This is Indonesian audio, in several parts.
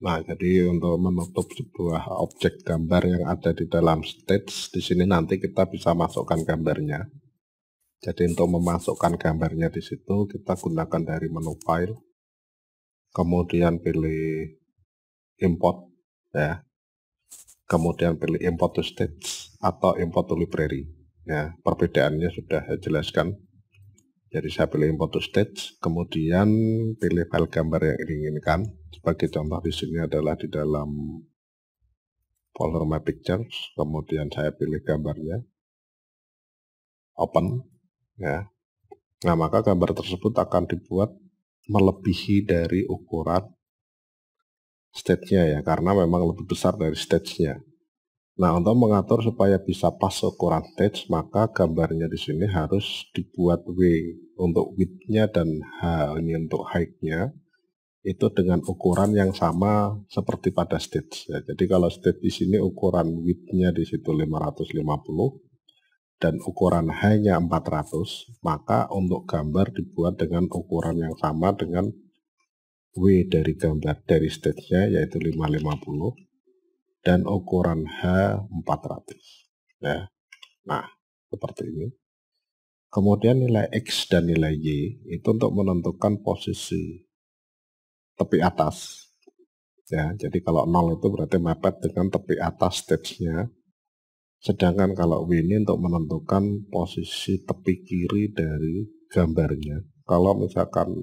Nah, jadi untuk menutup sebuah objek gambar yang ada di dalam stage, di sini nanti kita bisa masukkan gambarnya. Jadi untuk memasukkan gambarnya di situ, kita gunakan dari menu file, kemudian pilih import, ya, kemudian pilih import to stage atau import to library. Ya, perbedaannya sudah saya jelaskan. Jadi saya pilih import to stage, kemudian pilih file gambar yang diinginkan. Sebagai contoh di sini adalah di dalam folder my pictures, kemudian saya pilih gambarnya, open, ya. Nah maka gambar tersebut akan dibuat melebihi dari ukuran stage-nya ya, karena memang lebih besar dari stage-nya. Nah, untuk mengatur supaya bisa pas ukuran stage, maka gambarnya di sini harus dibuat W untuk width-nya dan H ini untuk height-nya itu dengan ukuran yang sama seperti pada stage ya. Jadi kalau stage di sini ukuran width-nya di situ 550 dan ukuran high-nya 400, maka untuk gambar dibuat dengan ukuran yang sama dengan W dari gambar dari stage-nya yaitu 550 dan ukuran H400 ya. Nah, seperti ini. Kemudian nilai X dan nilai Y itu untuk menentukan posisi tepi atas. Ya, jadi kalau 0 itu berarti mepet dengan tepi atas stage-nya. Sedangkan kalau W ini untuk menentukan posisi tepi kiri dari gambarnya. Kalau misalkan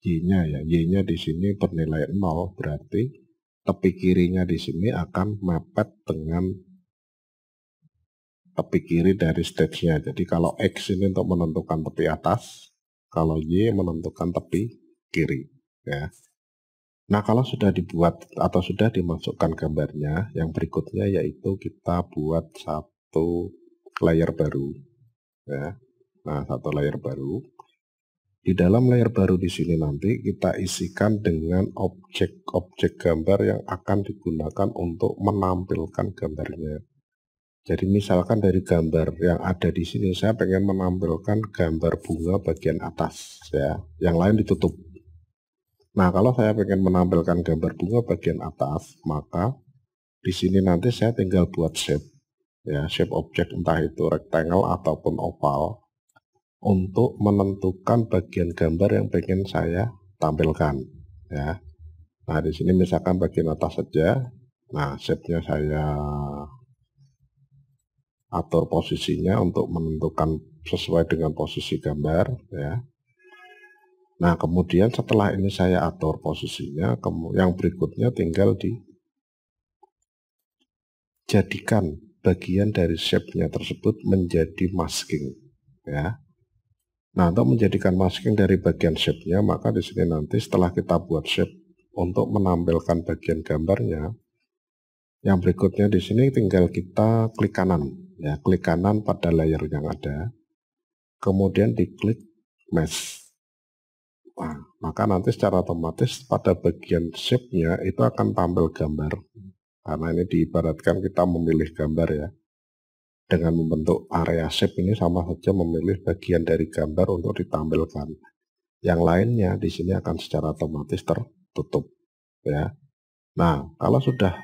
Y-nya ya, Y-nya di sini bernilai 0 berarti tepi kirinya di sini akan mepet dengan tepi kiri dari stage-nya. Jadi kalau X ini untuk menentukan tepi atas, kalau Y menentukan tepi kiri. Ya. Nah kalau sudah dibuat atau sudah dimasukkan gambarnya, yang berikutnya yaitu kita buat satu layer baru. Ya. Nah satu layer baru. Di dalam layer baru di sini nanti kita isikan dengan objek-objek gambar yang akan digunakan untuk menampilkan gambarnya. Jadi misalkan dari gambar yang ada di sini saya pengen menampilkan gambar bunga bagian atas ya, yang lain ditutup. Nah, kalau saya pengen menampilkan gambar bunga bagian atas, maka di sini nanti saya tinggal buat shape ya, shape objek entah itu rectangle ataupun oval untuk menentukan bagian gambar yang pengen saya tampilkan ya. Nah, di sini misalkan bagian atas saja. Nah, shape-nya saya atur posisinya untuk menentukan sesuai dengan posisi gambar ya. Nah, kemudian setelah ini saya atur posisinya, yang berikutnya tinggal dijadikan bagian dari shape-nya tersebut menjadi masking ya. Nah, untuk menjadikan masking dari bagian shape-nya, maka di sini nanti setelah kita buat shape untuk menampilkan bagian gambarnya, yang berikutnya di sini tinggal kita klik kanan, ya, klik kanan pada layer yang ada, kemudian diklik mesh. Nah, maka nanti secara otomatis pada bagian shape-nya itu akan tampil gambar. Karena ini diibaratkan kita memilih gambar ya dengan membentuk area shape ini sama saja memilih bagian dari gambar untuk ditampilkan. Yang lainnya di sini akan secara otomatis tertutup. Ya. Nah, kalau sudah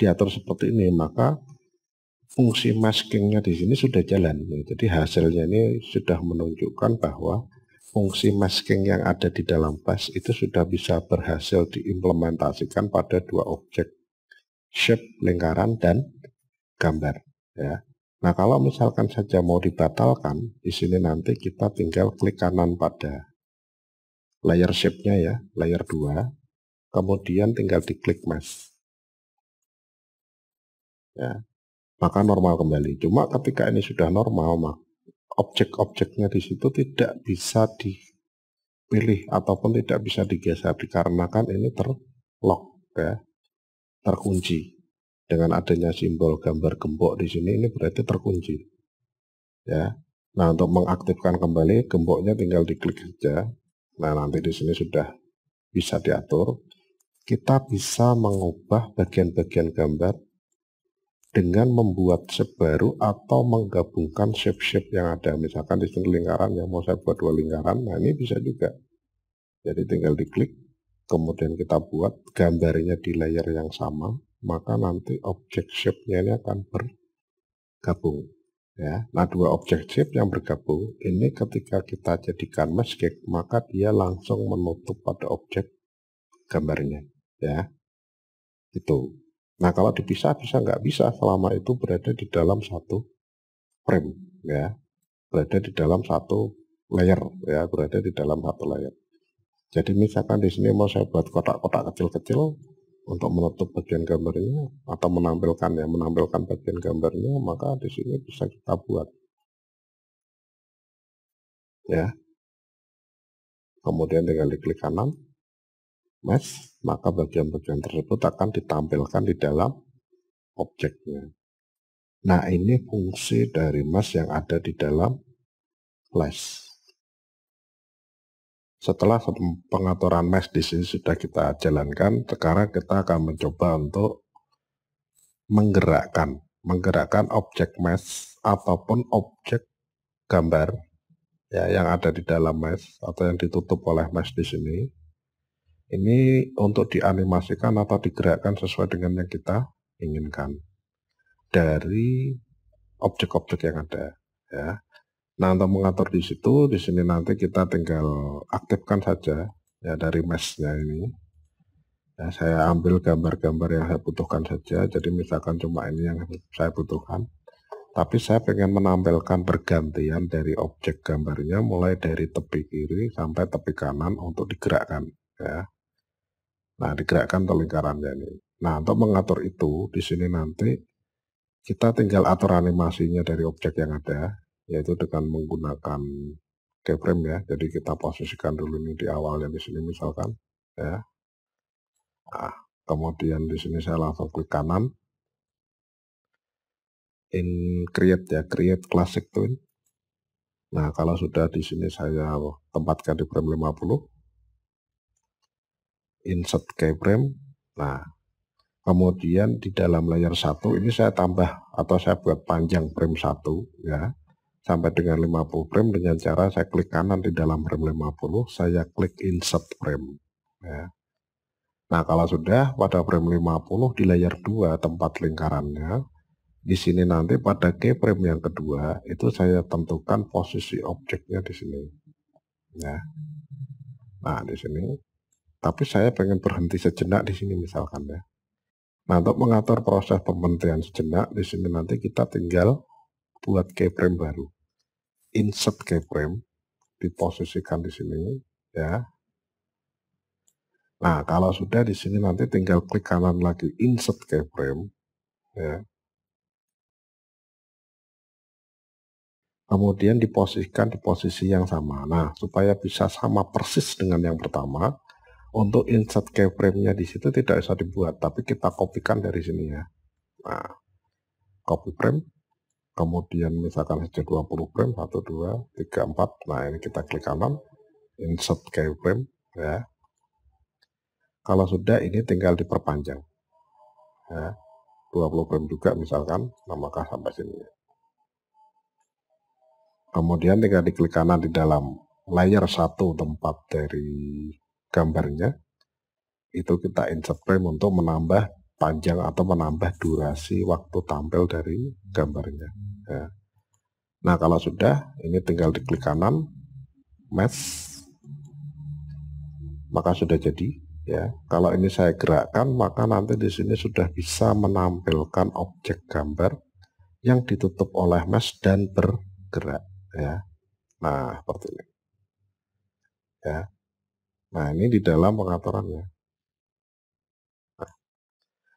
diatur seperti ini, maka fungsi maskingnya di sini sudah jalan. Jadi hasilnya ini sudah menunjukkan bahwa fungsi masking yang ada di dalam bus itu sudah bisa berhasil diimplementasikan pada dua objek shape lingkaran dan gambar ya. Nah, kalau misalkan saja mau dibatalkan, di sini nanti kita tinggal klik kanan pada layer shape-nya ya, layer 2, kemudian tinggal diklik mas. Ya, maka normal kembali. Cuma ketika ini sudah normal, objek-objeknya di situ tidak bisa dipilih ataupun tidak bisa digeser dikarenakan ini terlock ya, terkunci dengan adanya simbol gambar gembok di sini ini berarti terkunci. Ya. Nah, untuk mengaktifkan kembali gemboknya tinggal diklik saja. Nah, nanti di sini sudah bisa diatur. Kita bisa mengubah bagian-bagian gambar dengan membuat shape baru atau menggabungkan shape-shape yang ada. Misalkan di sini lingkaran yang mau saya buat dua lingkaran, nah ini bisa juga. Jadi tinggal diklik, kemudian kita buat gambarnya di layer yang sama, maka nanti objek shape-nya ini akan bergabung. Ya, nah dua objek shape yang bergabung ini ketika kita jadikan masking maka dia langsung menutup pada objek gambarnya. Ya, itu. Nah kalau dipisah bisa nggak bisa selama itu berada di dalam satu frame ya berada di dalam satu layer ya berada di dalam satu layer. Jadi misalkan di sini mau saya buat kotak-kotak kecil-kecil untuk menutup bagian gambarnya atau menampilkan ya menampilkan bagian gambarnya maka di sini bisa kita buat ya kemudian tinggal diklik kanan mesh maka bagian-bagian tersebut akan ditampilkan di dalam objeknya. Nah ini fungsi dari mesh yang ada di dalam flash. Setelah pengaturan mesh di sini sudah kita jalankan, sekarang kita akan mencoba untuk menggerakkan, menggerakkan objek mesh ataupun objek gambar ya yang ada di dalam mesh atau yang ditutup oleh mesh di sini ini untuk dianimasikan atau digerakkan sesuai dengan yang kita inginkan dari objek-objek yang ada. Ya. Nah untuk mengatur di situ, di sini nanti kita tinggal aktifkan saja ya dari meshnya ini. Ya, saya ambil gambar-gambar yang saya butuhkan saja. Jadi misalkan cuma ini yang saya butuhkan. Tapi saya pengen menampilkan pergantian dari objek gambarnya mulai dari tepi kiri sampai tepi kanan untuk digerakkan. Ya. Nah, digerakkan ke lingkarannya ini. Nah, untuk mengatur itu, di sini nanti kita tinggal atur animasinya dari objek yang ada, yaitu dengan menggunakan keyframe ya. Jadi kita posisikan dulu ini di awalnya di sini misalkan, ya. Nah, kemudian di sini saya langsung klik kanan, in create ya, create classic twin. Nah, kalau sudah di sini saya tempatkan di frame 50, insert keyframe. Nah, kemudian di dalam layer satu ini saya tambah atau saya buat panjang frame satu ya sampai dengan 50 frame dengan cara saya klik kanan di dalam frame 50 saya klik insert frame ya. Nah kalau sudah pada frame 50 di layer 2 tempat lingkarannya di sini nanti pada keyframe yang kedua itu saya tentukan posisi objeknya di sini ya. Nah di sini tapi saya pengen berhenti sejenak di sini misalkan ya. Nah untuk mengatur proses pemberhentian sejenak di sini nanti kita tinggal buat keyframe baru. Insert keyframe diposisikan di sini ya. Nah kalau sudah di sini nanti tinggal klik kanan lagi insert keyframe ya. Kemudian diposisikan di posisi yang sama. Nah, supaya bisa sama persis dengan yang pertama, untuk insert keyframe-nya di situ tidak usah dibuat, tapi kita kopikan dari sini ya. Nah, copy frame, kemudian misalkan saja 20 frame, 1, 2, 3, 4, nah ini kita klik kanan, insert keyframe, ya. Kalau sudah ini tinggal diperpanjang. Ya, 20 frame juga misalkan, nah maka sampai sini. Kemudian tinggal diklik kanan di dalam layer satu tempat dari gambarnya itu kita insert frame untuk menambah panjang atau menambah durasi waktu tampil dari gambarnya. Ya. nah kalau sudah ini tinggal diklik kanan match. Maka sudah jadi ya. Kalau ini saya gerakkan maka nanti di sini sudah bisa menampilkan objek gambar yang ditutup oleh mesh dan bergerak ya. Nah seperti ini. Ya. Nah, ini di dalam pengaturannya.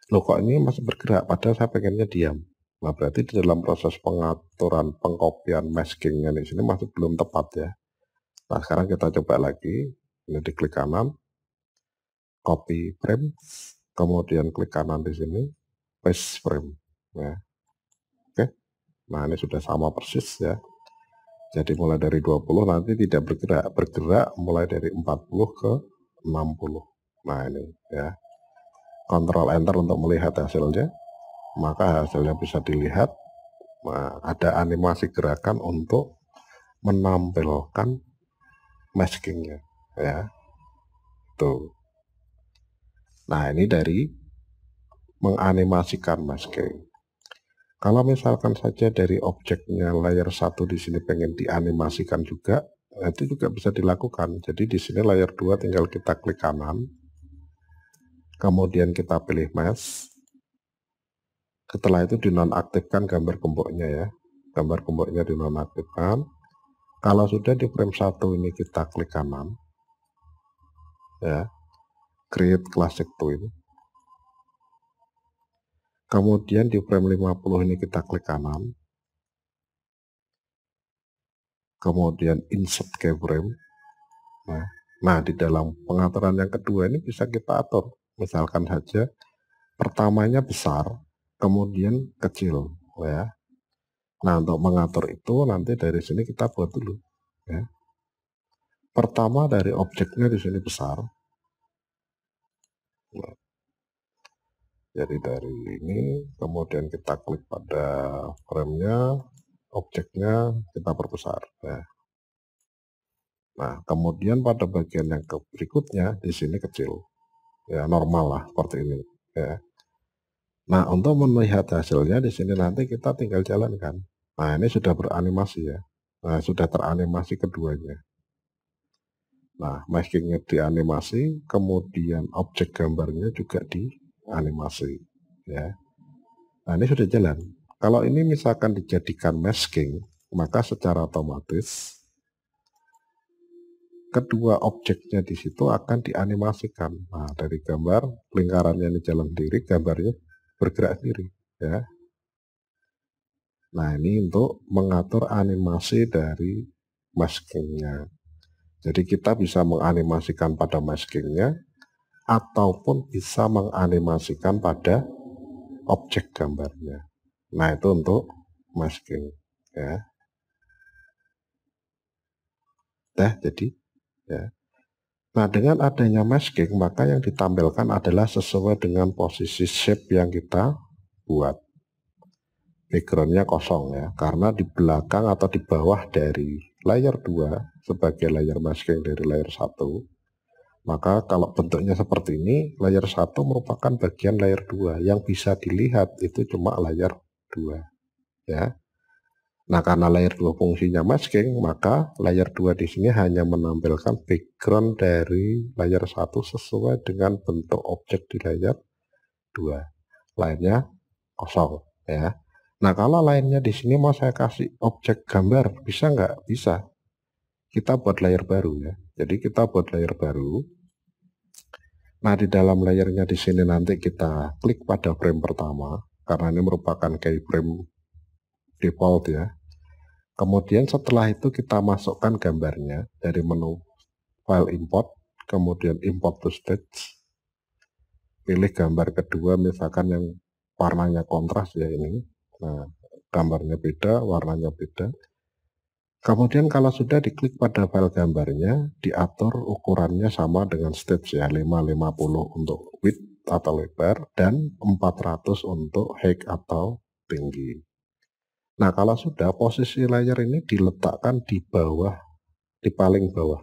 Loh kok ini masih bergerak, padahal saya pengennya diam. Nah, berarti di dalam proses pengaturan pengkopian maskingnya di sini masih belum tepat ya. Nah, sekarang kita coba lagi. Ini diklik kanan, copy frame, kemudian klik kanan di sini, paste frame. Ya. Oke, nah ini sudah sama persis ya. Jadi mulai dari 20 nanti tidak bergerak, bergerak mulai dari 40 ke 60. Nah ini ya. Kontrol enter untuk melihat hasilnya. Maka hasilnya bisa dilihat. Ada animasi gerakan untuk menampilkan maskingnya ya. Tuh. Nah, ini dari menganimasikan masking. Kalau misalkan saja dari objeknya layer satu di sini pengen dianimasikan juga, itu juga bisa dilakukan. Jadi di sini layer 2 tinggal kita klik kanan, kemudian kita pilih mesh. Setelah itu dinonaktifkan gambar gemboknya ya. Gambar gemboknya dinonaktifkan. Kalau sudah di frame 1 ini kita klik kanan, ya, create classic twin. Kemudian di frame 50 ini kita klik kanan. Kemudian insert keyframe. Nah, nah, di dalam pengaturan yang kedua ini bisa kita atur. Misalkan saja pertamanya besar, kemudian kecil, ya. Nah, untuk mengatur itu nanti dari sini kita buat dulu, ya. Pertama dari objeknya di sini besar. Nah, jadi dari ini, kemudian kita klik pada framenya, objeknya kita perbesar. Ya. Nah, kemudian pada bagian yang berikutnya di sini kecil. Ya, normal lah seperti ini. Ya. Nah, untuk melihat hasilnya di sini nanti kita tinggal jalankan. Nah, ini sudah beranimasi ya. Nah, sudah teranimasi keduanya. Nah, maskingnya dianimasi, kemudian objek gambarnya juga di animasi ya. Nah, ini sudah jalan. Kalau ini misalkan dijadikan masking, maka secara otomatis kedua objeknya di situ akan dianimasikan. Nah, dari gambar lingkarannya ini jalan sendiri, gambarnya bergerak sendiri, ya. Nah, ini untuk mengatur animasi dari maskingnya. Jadi kita bisa menganimasikan pada maskingnya, ataupun bisa menganimasikan pada objek gambarnya. Nah, itu untuk masking ya. Dah jadi ya. Nah, dengan adanya masking maka yang ditampilkan adalah sesuai dengan posisi shape yang kita buat. Backgroundnya kosong ya, karena di belakang atau di bawah dari layer 2 sebagai layer masking dari layer 1 maka kalau bentuknya seperti ini, layer 1 merupakan bagian layer 2. Yang bisa dilihat itu cuma layer 2. Ya. Nah, karena layer 2 fungsinya masking, maka layer 2 di sini hanya menampilkan background dari layer 1 sesuai dengan bentuk objek di layer 2. Lainnya kosong, ya. Nah, kalau lainnya di sini mau saya kasih objek gambar, bisa nggak? Bisa. Kita buat layer baru ya. Jadi kita buat layer baru, Nah, di dalam layernya di sini nanti kita klik pada frame pertama, karena ini merupakan keyframe default ya. Kemudian setelah itu kita masukkan gambarnya dari menu file import, kemudian import to stage. Pilih gambar kedua misalkan yang warnanya kontras ya ini. Nah, gambarnya beda, warnanya beda. Kemudian kalau sudah diklik pada file gambarnya, diatur ukurannya sama dengan stage ya, 550 untuk width atau lebar dan 400 untuk height atau tinggi. Nah kalau sudah posisi layer ini diletakkan di bawah, di paling bawah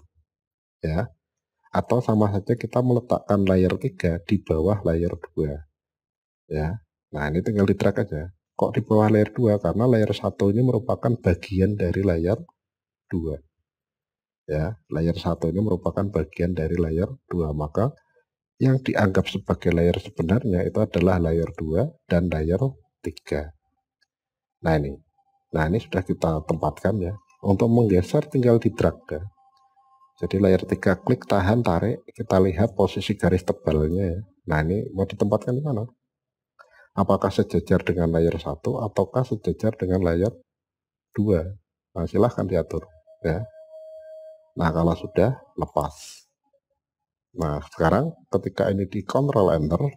ya. Atau sama saja kita meletakkan layer 3 di bawah layer 2 ya. Nah ini tinggal di drag aja. Kok di bawah layer 2? Karena layer 1 ini merupakan bagian dari layar 2. Ya, layer 1 ini merupakan bagian dari layer 2. Maka yang dianggap sebagai layer sebenarnya itu adalah layer 2 dan layer 3. Nah ini. Nah ini sudah kita tempatkan ya. Untuk menggeser tinggal di drag ya. Jadi layer 3 klik tahan tarik kita lihat posisi garis tebalnya ya. Nah ini mau ditempatkan di mana? apakah sejajar dengan layer 1 ataukah sejajar dengan layer 2 nah silahkan diatur ya nah kalau sudah lepas nah sekarang ketika ini di control enter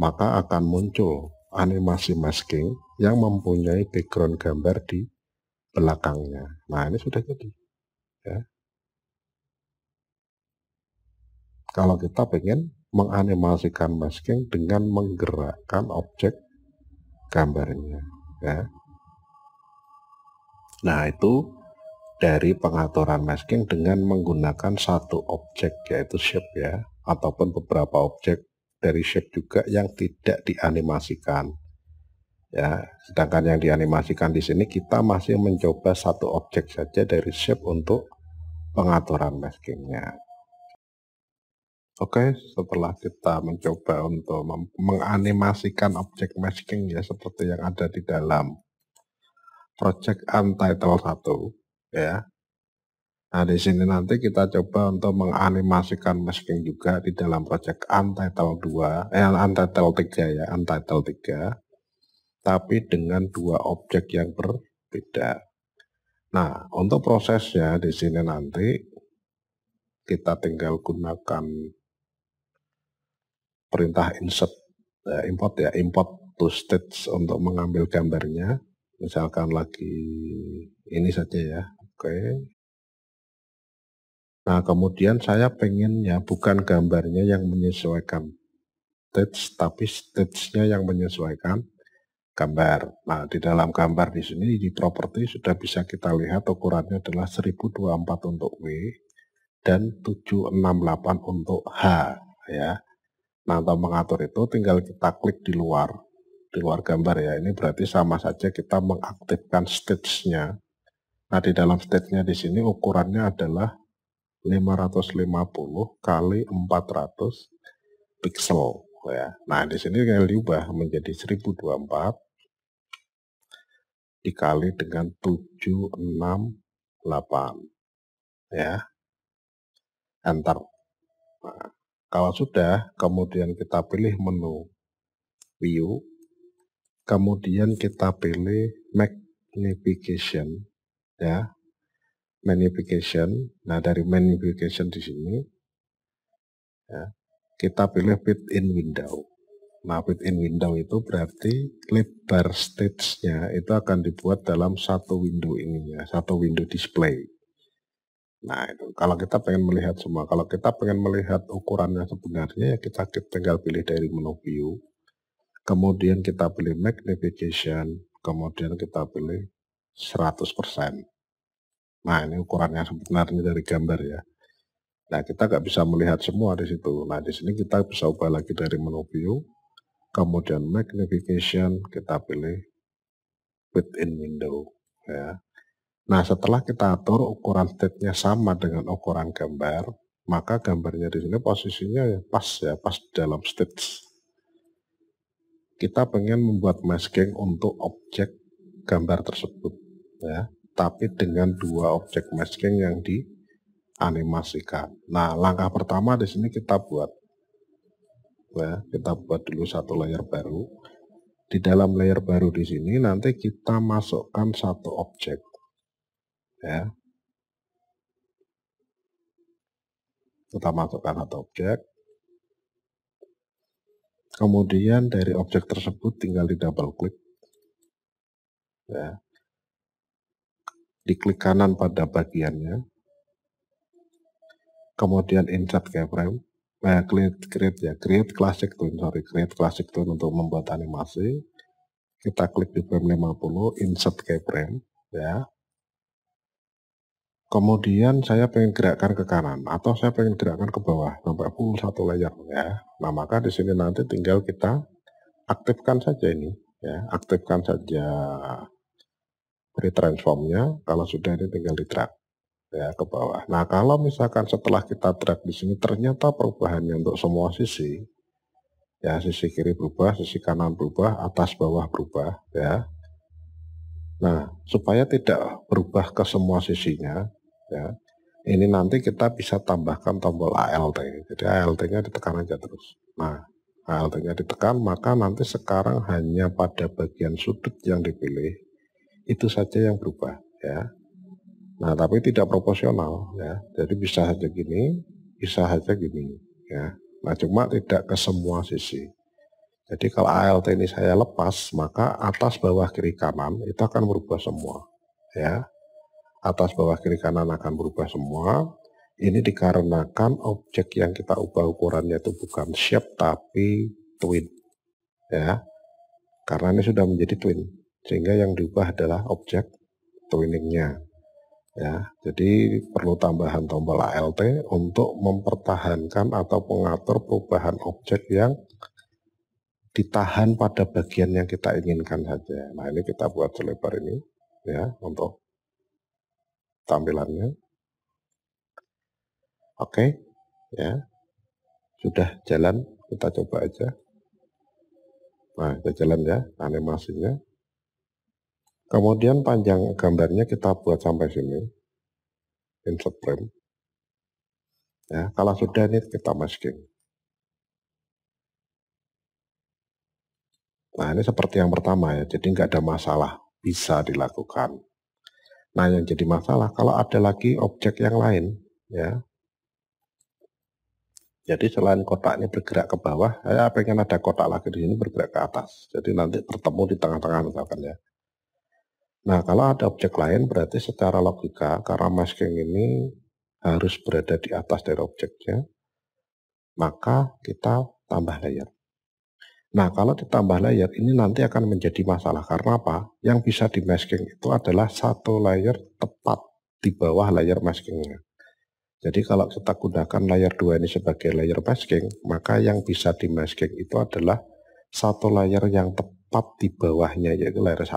maka akan muncul animasi masking yang mempunyai background gambar di belakangnya nah ini sudah jadi ya kalau kita pengen menganimasikan masking dengan menggerakkan objek gambarnya ya. Nah, itu dari pengaturan masking dengan menggunakan satu objek yaitu shape ya ataupun beberapa objek dari shape juga yang tidak dianimasikan. Ya, sedangkan yang dianimasikan di sini kita masih mencoba satu objek saja dari shape untuk pengaturan maskingnya. Oke, setelah kita mencoba untuk menganimasikan objek masking ya seperti yang ada di dalam project untitled 1 ya. Nah, di sini nanti kita coba untuk menganimasikan masking juga di dalam project untitled 2, eh untitled 3 ya, untitled 3 tapi dengan dua objek yang berbeda. Nah, untuk prosesnya di sini nanti kita tinggal gunakan perintah insert ya, import ya, import to stage untuk mengambil gambarnya. Misalkan lagi ini saja ya. Oke. Nah, kemudian saya pengennya bukan gambarnya yang menyesuaikan stage, tapi stage-nya yang menyesuaikan gambar. Nah, di dalam gambar di sini di properti sudah bisa kita lihat ukurannya adalah 1024 untuk W dan 768 untuk H ya. Nah, untuk mengatur itu tinggal kita klik di luar di luar gambar ya. Ini berarti sama saja kita mengaktifkan stage-nya. Nah, di dalam stage-nya di sini ukurannya adalah 550 kali 400 pixel ya. Nah, di sini tinggal diubah menjadi 1024 dikali dengan 768 ya. Enter. Nah, kalau sudah kemudian kita pilih menu view kemudian kita pilih magnification ya magnification nah dari magnification di sini ya kita pilih fit in window Nah, in window itu berarti lebar stage-nya itu akan dibuat dalam satu window ini ya, satu window display. Nah, itu kalau kita pengen melihat semua, kalau kita pengen melihat ukurannya sebenarnya ya kita tinggal pilih dari menu view. Kemudian kita pilih magnification, kemudian kita pilih 100%. Nah, ini ukurannya sebenarnya dari gambar ya. Nah, kita nggak bisa melihat semua di situ. Nah, di sini kita bisa ubah lagi dari menu view, kemudian magnification kita pilih within window ya. Nah setelah kita atur ukuran state-nya sama dengan ukuran gambar, maka gambarnya di sini posisinya ya pas ya pas dalam stage. Kita pengen membuat masking untuk objek gambar tersebut ya, tapi dengan dua objek masking yang dianimasikan. Nah langkah pertama di sini kita buat ya kita buat dulu satu layer baru. Di dalam layer baru di sini nanti kita masukkan satu objek ya. Kita masukkan satu objek. Kemudian dari objek tersebut tinggal di double klik ya diklik kanan pada bagiannya kemudian insert keyframe Nah, create, create ya, create classic tune, sorry, create classic tune untuk membuat animasi. Kita klik di frame 50, insert keyframe, ya. Kemudian saya pengen gerakkan ke kanan atau saya pengen gerakkan ke bawah sampai full satu layer ya. Nah maka di sini nanti tinggal kita aktifkan saja ini ya, aktifkan saja retransformnya. Kalau sudah ini tinggal di drag ya ke bawah. Nah kalau misalkan setelah kita drag di sini ternyata perubahannya untuk semua sisi, ya sisi kiri berubah, sisi kanan berubah, atas bawah berubah, ya. Nah supaya tidak berubah ke semua sisinya, ya ini nanti kita bisa tambahkan tombol ALT. Jadi ALT-nya ditekan aja terus. Nah ALT-nya ditekan maka nanti sekarang hanya pada bagian sudut yang dipilih itu saja yang berubah, ya. Nah, tapi tidak proporsional ya. Jadi bisa saja gini, bisa saja gini ya. Nah, cuma tidak ke semua sisi. Jadi kalau ALT ini saya lepas, maka atas bawah kiri kanan itu akan berubah semua ya. Atas bawah kiri kanan akan berubah semua. Ini dikarenakan objek yang kita ubah ukurannya itu bukan shape tapi twin ya. Karena ini sudah menjadi twin sehingga yang diubah adalah objek twinningnya Ya, jadi perlu tambahan tombol ALT untuk mempertahankan atau mengatur perubahan objek yang ditahan pada bagian yang kita inginkan saja. Nah ini kita buat selebar ini ya untuk tampilannya. Oke, ya sudah jalan kita coba aja. Nah kita jalan ya animasinya. Kemudian panjang gambarnya kita buat sampai sini. Insert frame. Ya, kalau sudah ini kita masking. Nah ini seperti yang pertama ya, jadi nggak ada masalah, bisa dilakukan. Nah yang jadi masalah kalau ada lagi objek yang lain ya. Jadi selain kotak ini bergerak ke bawah, saya pengen ada kotak lagi di sini bergerak ke atas. Jadi nanti bertemu di tengah-tengah misalkan ya. Nah kalau ada objek lain berarti secara logika karena masking ini harus berada di atas dari objeknya, maka kita tambah layer. Nah, kalau ditambah layer ini nanti akan menjadi masalah karena apa? Yang bisa di masking itu adalah satu layer tepat di bawah layer maskingnya. Jadi kalau kita gunakan layer 2 ini sebagai layer masking, maka yang bisa di masking itu adalah satu layer yang tepat di bawahnya yaitu layer 1.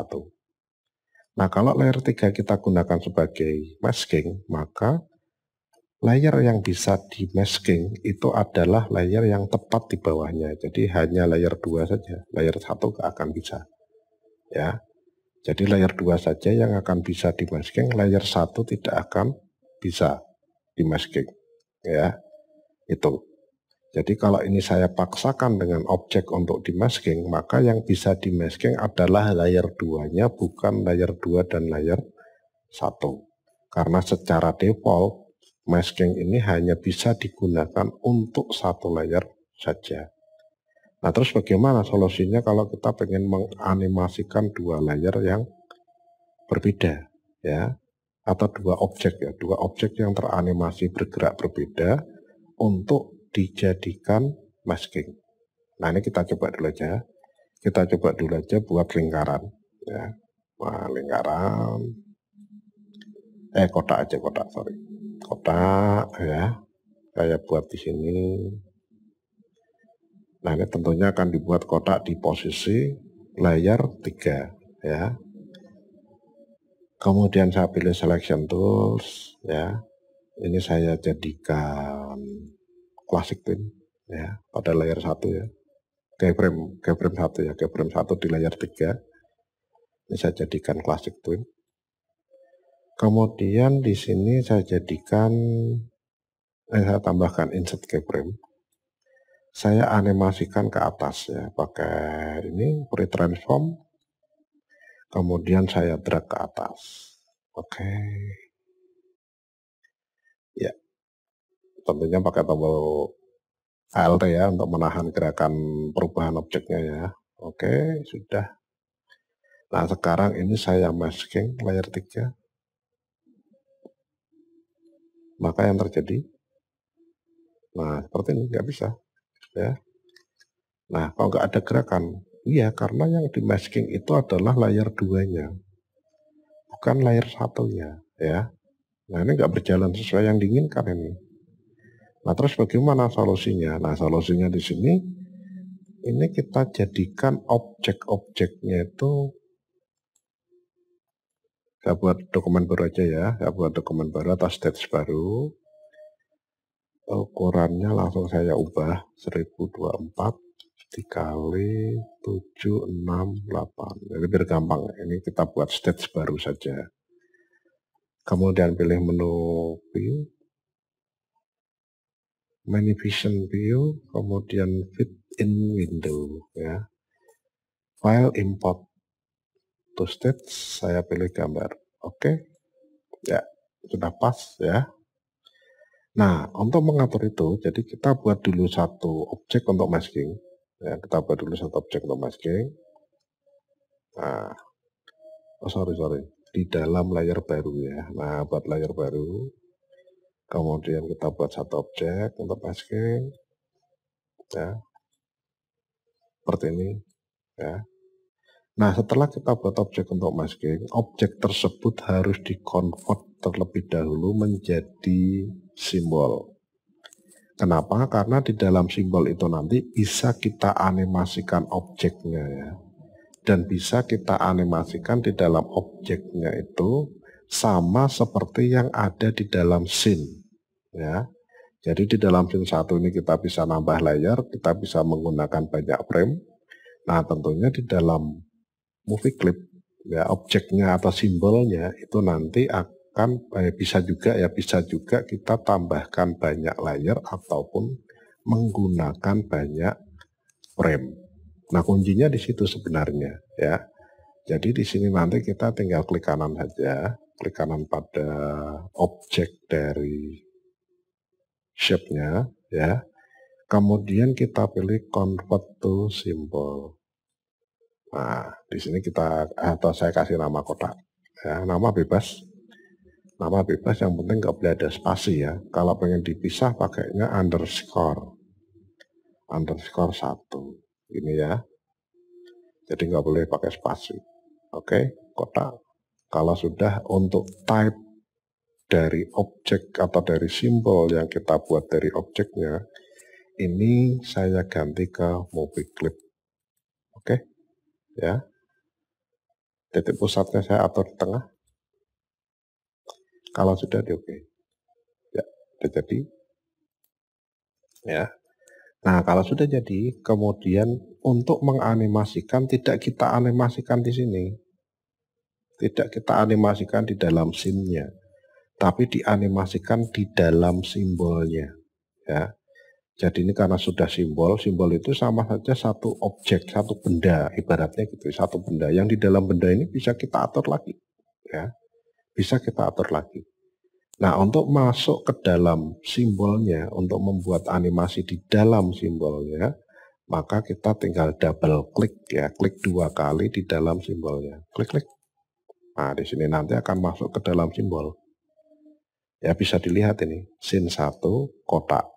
Nah, kalau layer 3 kita gunakan sebagai masking, maka Layer yang bisa di masking itu adalah layer yang tepat di bawahnya. Jadi hanya layer 2 saja, layer 1 gak akan bisa. Ya. Jadi layer 2 saja yang akan bisa di masking, layer 1 tidak akan bisa di masking. Ya. Itu. Jadi kalau ini saya paksakan dengan objek untuk di masking, maka yang bisa di masking adalah layer 2-nya bukan layer 2 dan layer 1. Karena secara default masking ini hanya bisa digunakan untuk satu layer saja. Nah terus bagaimana solusinya kalau kita ingin menganimasikan dua layer yang berbeda ya atau dua objek ya dua objek yang teranimasi bergerak berbeda untuk dijadikan masking. Nah ini kita coba dulu aja. Kita coba dulu aja buat lingkaran ya. Nah, lingkaran eh kotak aja kotak sorry kotak ya saya buat di sini nah ini tentunya akan dibuat kotak di posisi layar 3 ya kemudian saya pilih selection tools ya ini saya jadikan classic twin ya pada layar satu ya keyframe keyframe satu ya keyframe satu di layar 3 ini saya jadikan classic twin Kemudian di sini saya jadikan, eh, saya tambahkan insert keyframe. Saya animasikan ke atas ya, pakai ini free transform. Kemudian saya drag ke atas. Oke. Ya. Tentunya pakai tombol ALT ya untuk menahan gerakan perubahan objeknya ya. Oke, sudah. Nah, sekarang ini saya masking layer 3 maka yang terjadi nah seperti ini nggak bisa ya. Nah kalau nggak ada gerakan? Iya karena yang di masking itu adalah layer duanya bukan layer satunya ya. Nah ini nggak berjalan sesuai yang diinginkan ini nah terus bagaimana solusinya nah solusinya di sini ini kita jadikan objek-objeknya itu saya buat dokumen baru aja ya, saya buat dokumen baru atau stage baru. Ukurannya langsung saya ubah 1024 dikali 768. Jadi biar gampang, ini kita buat stage baru saja. Kemudian pilih menu view, Vision view, kemudian fit in window ya. File import to stage saya pilih gambar. Oke? Okay. ya sudah pas ya. Nah untuk mengatur itu jadi kita buat dulu satu objek untuk masking. Ya kita buat dulu satu objek untuk masking. Nah. Oh sorry sorry. Di dalam layar baru ya. Nah buat layar baru kemudian kita buat satu objek untuk masking ya seperti ini ya Nah, setelah kita buat objek untuk masking, objek tersebut harus dikonvert terlebih dahulu menjadi simbol. Kenapa? Karena di dalam simbol itu nanti bisa kita animasikan objeknya ya. Dan bisa kita animasikan di dalam objeknya itu sama seperti yang ada di dalam scene. Ya. Jadi di dalam scene satu ini kita bisa nambah layar, kita bisa menggunakan banyak frame. Nah tentunya di dalam movie clip ya objeknya atau simbolnya itu nanti akan eh, bisa juga ya bisa juga kita tambahkan banyak layer ataupun menggunakan banyak frame. Nah kuncinya di situ sebenarnya ya. Jadi di sini nanti kita tinggal klik kanan saja, klik kanan pada objek dari shape-nya ya. Kemudian kita pilih convert to symbol. Nah, di sini kita atau saya kasih nama kotak. Ya, nama bebas. Nama bebas yang penting nggak boleh ada spasi ya. Kalau pengen dipisah pakainya underscore. Underscore satu. Ini ya. Jadi nggak boleh pakai spasi. Oke, kotak. Kalau sudah untuk type dari objek atau dari simbol yang kita buat dari objeknya, ini saya ganti ke movie clip. Oke, ya. Titik pusatnya saya atur di tengah. Kalau sudah di oke. Ya, sudah jadi. Ya. Nah, kalau sudah jadi, kemudian untuk menganimasikan tidak kita animasikan di sini. Tidak kita animasikan di dalam scene-nya tapi dianimasikan di dalam simbolnya. Ya. Jadi ini karena sudah simbol, simbol itu sama saja satu objek, satu benda, ibaratnya gitu, satu benda. Yang di dalam benda ini bisa kita atur lagi, ya, bisa kita atur lagi. Nah, untuk masuk ke dalam simbolnya, untuk membuat animasi di dalam simbolnya, maka kita tinggal double klik ya, klik dua kali di dalam simbolnya, klik klik. Nah, di sini nanti akan masuk ke dalam simbol. Ya bisa dilihat ini, sin satu kotak.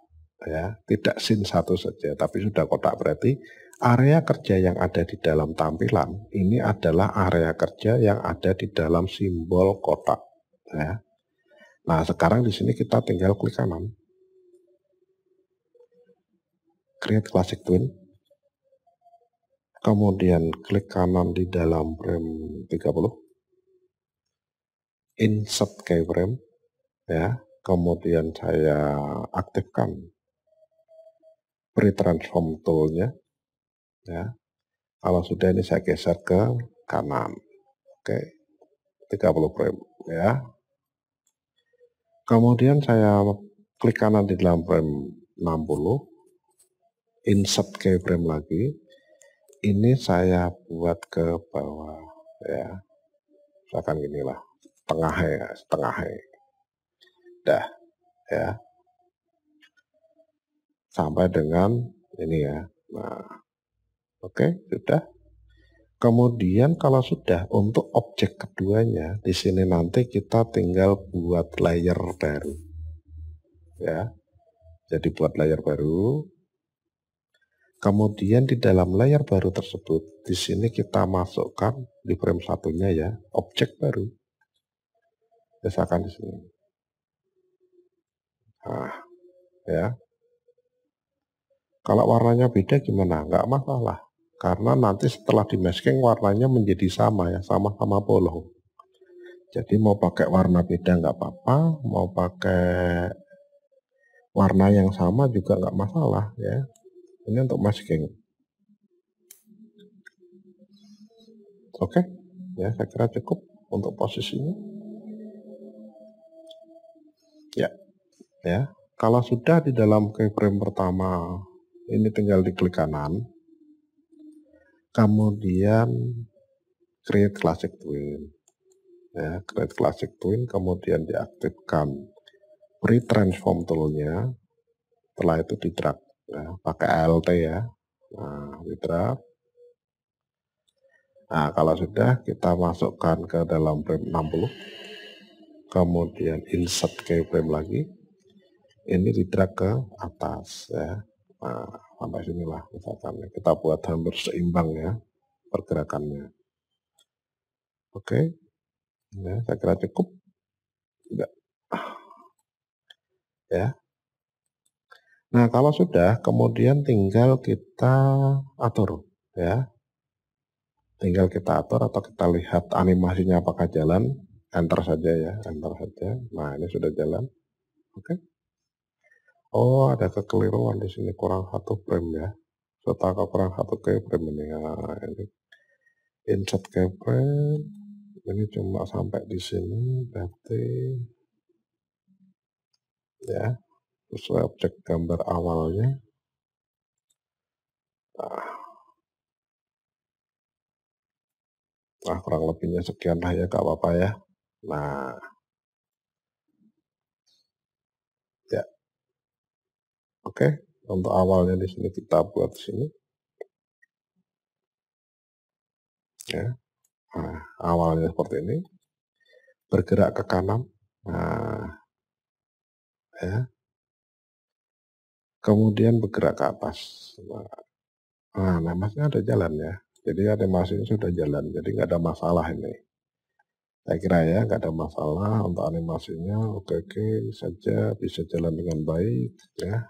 Ya, tidak sin satu saja, tapi sudah kotak berarti area kerja yang ada di dalam tampilan ini adalah area kerja yang ada di dalam simbol kotak. Ya. Nah sekarang di sini kita tinggal klik kanan, create classic twin, kemudian klik kanan di dalam frame 30, insert keyframe, ya kemudian saya aktifkan pre-transform toolnya ya. Kalau sudah ini saya geser ke kanan oke 30 frame ya. Kemudian saya klik kanan di dalam frame 60 insert keyframe lagi. Ini saya buat ke bawah ya. Misalkan inilah tengah ya setengah ya sudah ya. Sampai dengan ini ya nah oke sudah. Kemudian kalau sudah untuk objek keduanya di sini nanti kita tinggal buat layer baru ya. Jadi buat layer baru. Kemudian di dalam layar baru tersebut di sini kita masukkan di frame satunya ya objek baru. Misalkan di sini Nah, ya. Kalau warnanya beda gimana? Enggak masalah. Karena nanti setelah di masking warnanya menjadi sama ya, sama-sama bolong. Jadi mau pakai warna beda nggak apa-apa, mau pakai warna yang sama juga nggak masalah ya. Ini untuk masking. Oke, ya saya kira cukup untuk posisinya. Ya. Ya, kalau sudah di dalam keyframe pertama, ini tinggal diklik kanan. Kemudian create classic twin. Ya, create classic twin kemudian diaktifkan pre-transform toolnya. Setelah itu di drag ya, pakai ALT ya. Nah, di drag. Nah, kalau sudah kita masukkan ke dalam frame 60. Kemudian insert keyframe lagi ini di drag ke atas ya. Nah, sampai sinilah misalkan kita buat hampir seimbang ya pergerakannya. Oke, ya, saya kira cukup. Enggak. Ya. Nah, kalau sudah, kemudian tinggal kita atur, ya. Tinggal kita atur atau kita lihat animasinya apakah jalan, enter saja ya, enter saja. Nah, ini sudah jalan. Oke. Oh, ada kekeliruan di sini kurang satu frame ya. Serta kurang satu keyframe ini ya. Ini insert keyframe. Ini cuma sampai di sini berarti ya sesuai objek gambar awalnya. Nah, nah kurang lebihnya sekian lah ya, gak apa-apa ya. Nah, ya, oke. Untuk awalnya di sini kita buat sini. Ya, nah, awalnya seperti ini. Bergerak ke kanan. Nah, ya kemudian bergerak ke atas. Nah, namanya ada jalan ya. Jadi animasinya sudah jalan, jadi nggak ada masalah ini. Saya kira ya, nggak ada masalah untuk animasinya, oke-oke saja, bisa jalan dengan baik ya.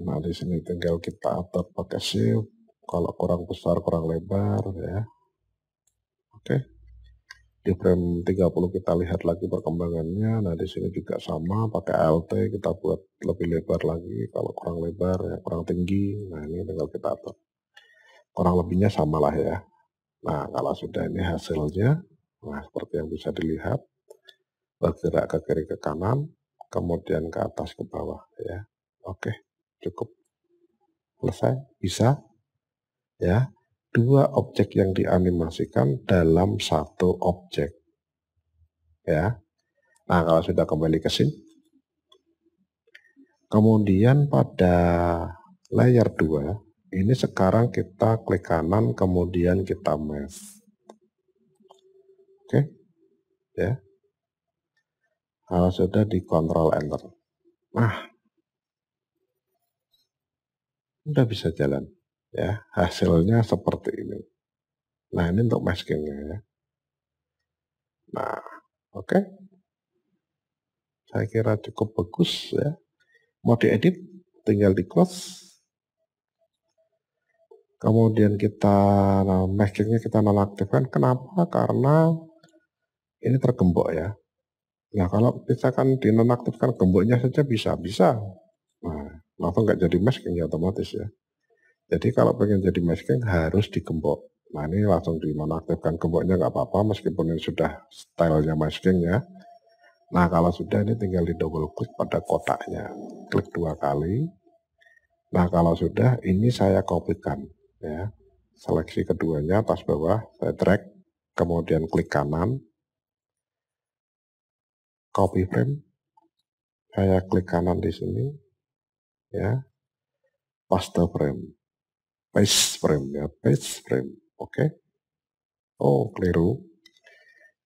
Nah, di sini tinggal kita atur pakai shift, kalau kurang besar, kurang lebar ya. Oke. Di frame 30 kita lihat lagi perkembangannya. Nah di sini juga sama pakai ALT kita buat lebih lebar lagi. Kalau kurang lebar ya kurang tinggi nah ini tinggal kita atur kurang lebihnya sama lah ya. Nah kalau sudah ini hasilnya nah seperti yang bisa dilihat bergerak ke kiri ke kanan kemudian ke atas ke bawah ya. Oke cukup selesai bisa ya dua objek yang dianimasikan dalam satu objek. Ya. Nah, kalau sudah kembali ke sini. Kemudian pada layer 2, ini sekarang kita klik kanan, kemudian kita mesh. Oke. Ya. Kalau sudah di control enter. Nah, udah bisa jalan ya. Hasilnya seperti ini. Nah ini untuk maskingnya ya. Nah oke. Okay. saya kira cukup bagus ya. Mau diedit tinggal di close kemudian kita nah, maskingnya kita nonaktifkan. Kenapa? Karena ini tergembok ya. Nah kalau misalkan dinonaktifkan gemboknya saja bisa bisa langsung nggak jadi masking ya otomatis ya jadi kalau pengen jadi masking harus digembok. Nah ini langsung dinonaktifkan gemboknya nggak apa-apa meskipun ini sudah stylenya masking ya. Nah kalau sudah ini tinggal di double klik pada kotaknya. Klik dua kali. Nah kalau sudah ini saya kopikan ya. Seleksi keduanya atas bawah saya drag kemudian klik kanan. Copy frame. Saya klik kanan di sini ya. Paste frame page frame ya, page frame. Oke. Okay. Oh, keliru.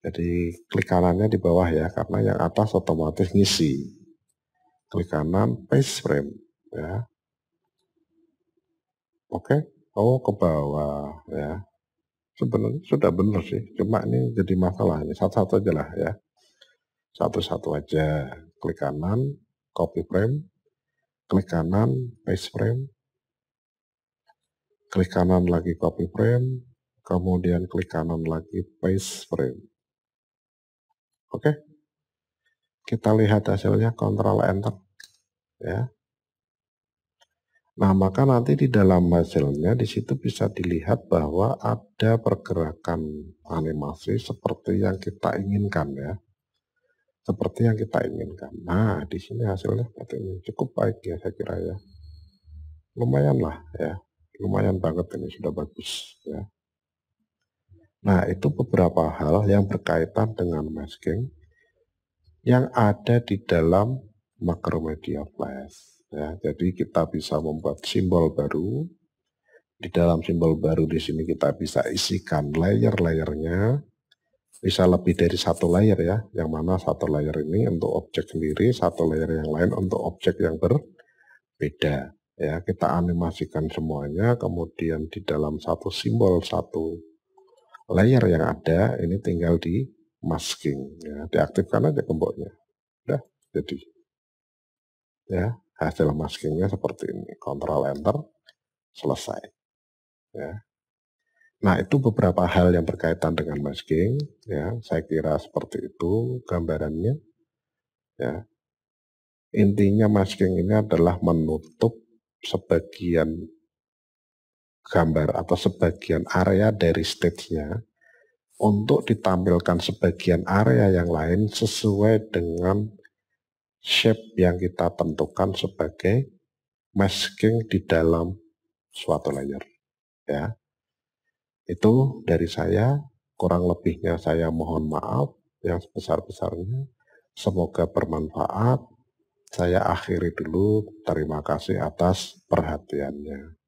Jadi klik kanannya di bawah ya, karena yang atas otomatis ngisi. Klik kanan, page frame ya. Oke. Okay. Oh, ke bawah ya. Sebenarnya sudah benar sih, cuma ini jadi masalah ini satu-satu aja lah ya. Satu-satu aja. Klik kanan, copy frame, klik kanan, paste frame, klik kanan lagi copy frame, kemudian klik kanan lagi paste frame. Oke. Kita lihat hasilnya Ctrl Enter. Ya. Nah, maka nanti di dalam hasilnya di situ bisa dilihat bahwa ada pergerakan animasi seperti yang kita inginkan ya. Seperti yang kita inginkan. Nah, di sini hasilnya seperti ini. Cukup baik ya saya kira ya. Lumayan lah ya lumayan banget ini sudah bagus ya. Nah itu beberapa hal yang berkaitan dengan masking yang ada di dalam Macromedia Flash. Ya, jadi kita bisa membuat simbol baru. Di dalam simbol baru di sini kita bisa isikan layer-layernya. Bisa lebih dari satu layer ya. Yang mana satu layer ini untuk objek sendiri, satu layer yang lain untuk objek yang berbeda ya. Kita animasikan semuanya kemudian di dalam satu simbol satu layer yang ada ini tinggal di masking ya. Diaktifkan aja gemboknya udah jadi ya hasil maskingnya seperti ini. Kontrol enter selesai ya nah itu beberapa hal yang berkaitan dengan masking ya. Saya kira seperti itu gambarannya ya. Intinya masking ini adalah menutup sebagian gambar atau sebagian area dari stage-nya untuk ditampilkan sebagian area yang lain sesuai dengan shape yang kita tentukan sebagai masking di dalam suatu layer ya itu dari saya kurang lebihnya saya mohon maaf yang sebesar-besarnya. Semoga bermanfaat. Saya akhiri dulu. Terima kasih atas perhatiannya